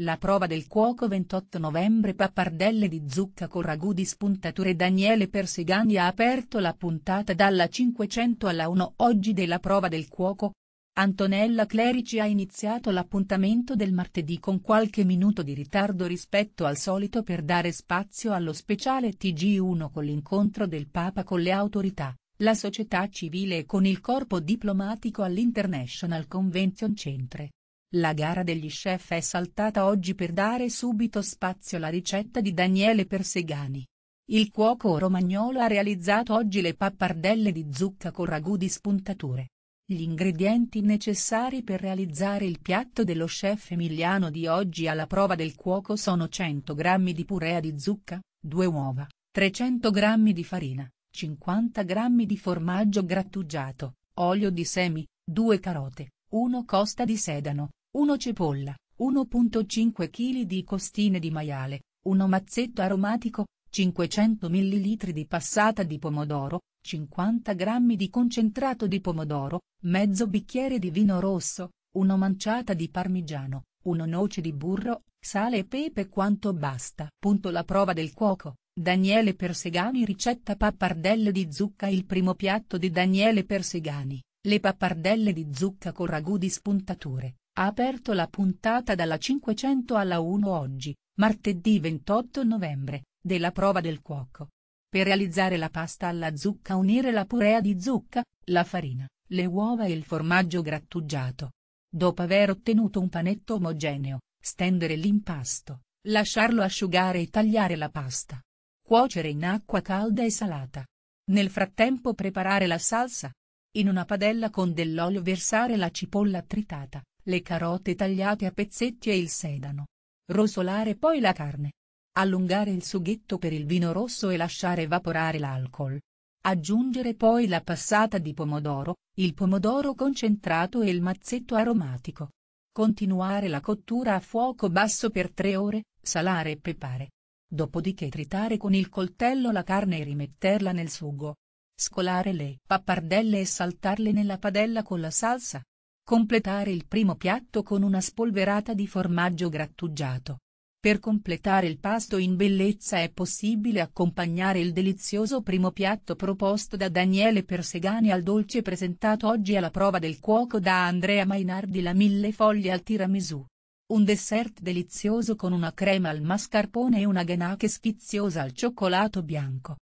La prova del cuoco 28 novembre Pappardelle di zucca con ragù di spuntature Daniele Persegani ha aperto la puntata dalla 500 alla 1 oggi della prova del cuoco. Antonella Clerici ha iniziato l'appuntamento del martedì con qualche minuto di ritardo rispetto al solito per dare spazio allo speciale TG1 con l'incontro del Papa con le autorità, la società civile e con il corpo diplomatico all'International Convention Centre. La gara degli chef è saltata oggi per dare subito spazio alla ricetta di Daniele Persegani. Il cuoco romagnolo ha realizzato oggi le pappardelle di zucca con ragù di spuntature. Gli ingredienti necessari per realizzare il piatto dello chef emiliano di oggi alla prova del cuoco sono 100 g di purea di zucca, 2 uova, 300 g di farina, 50 g di formaggio grattugiato, olio di semi, 2 carote, 1 costa di sedano, 1 cipolla, 1.5 kg di costine di maiale, 1 mazzetto aromatico, 500 ml di passata di pomodoro, 50 g di concentrato di pomodoro, mezzo bicchiere di vino rosso, 1 manciata di parmigiano, 1 noce di burro, sale e pepe quanto basta. Punto la prova del cuoco, Daniele Persegani ricetta pappardelle di zucca Il primo piatto di Daniele Persegani, le pappardelle di zucca con ragù di spuntature. Ha aperto la puntata dalla 500 alla 1 oggi, martedì 28 novembre, della prova del cuoco. Per realizzare la pasta alla zucca unire la purea di zucca, la farina, le uova e il formaggio grattugiato. Dopo aver ottenuto un panetto omogeneo, stendere l'impasto, lasciarlo asciugare e tagliare la pasta. Cuocere in acqua calda e salata. Nel frattempo preparare la salsa. In una padella con dell'olio versare la cipolla tritata, le carote tagliate a pezzetti e il sedano. Rosolare poi la carne. Allungare il sughetto per il vino rosso e lasciare evaporare l'alcol. Aggiungere poi la passata di pomodoro, il pomodoro concentrato e il mazzetto aromatico. Continuare la cottura a fuoco basso per 3 ore, salare e pepare. Dopodiché tritare con il coltello la carne e rimetterla nel sugo. Scolare le pappardelle e saltarle nella padella con la salsa. Completare il primo piatto con una spolverata di formaggio grattugiato. Per completare il pasto in bellezza è possibile accompagnare il delizioso primo piatto proposto da Daniele Persegani al dolce presentato oggi alla prova del cuoco da Andrea Mainardi la mille foglie al tiramisù. Un dessert delizioso con una crema al mascarpone e una ganache sfiziosa al cioccolato bianco.